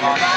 Bye.